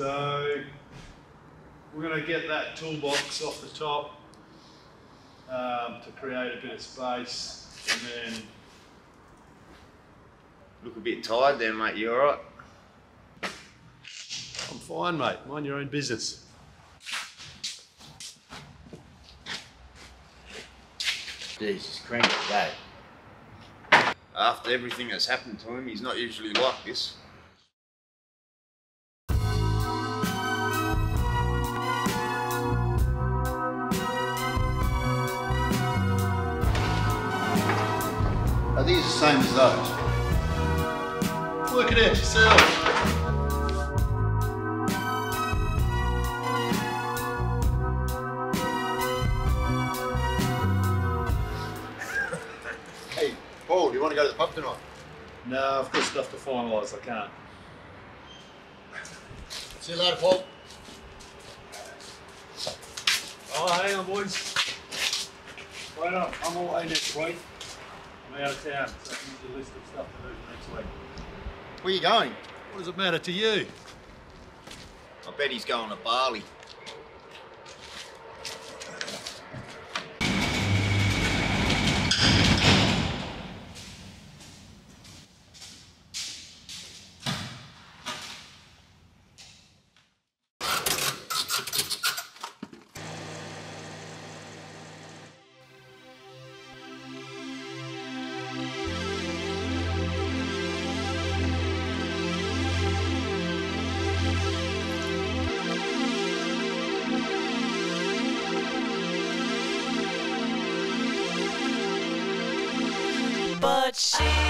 So we're going to get that toolbox off the top um, to create a bit of space and then Look a bit tired there, mate. You alright? I'm fine, mate. Mind your own business. Jesus, cranky day. After everything that's happened to him, he's not usually like this. Are these the same as those? Work it out yourself. Hey, Paul, do you want to go to the pub tonight? No, I've got stuff to finalise. I can't. See you later, Paul. Oh, hang on, boys. Wait up. I'm away next week. I'm out of town, so here's a list of stuff to do next week. Where you going? What does it matter to you? I bet he's going to Bali. But she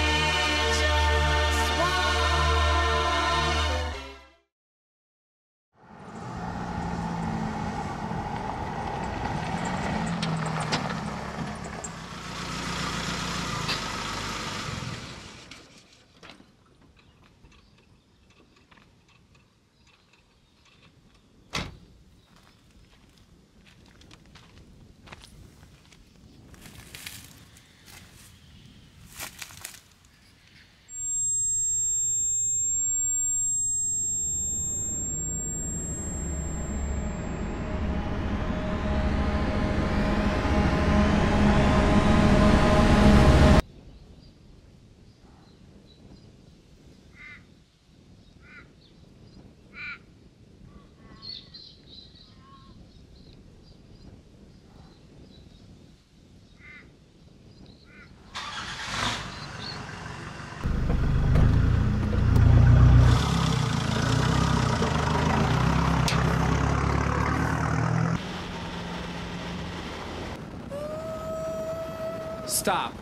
Stop.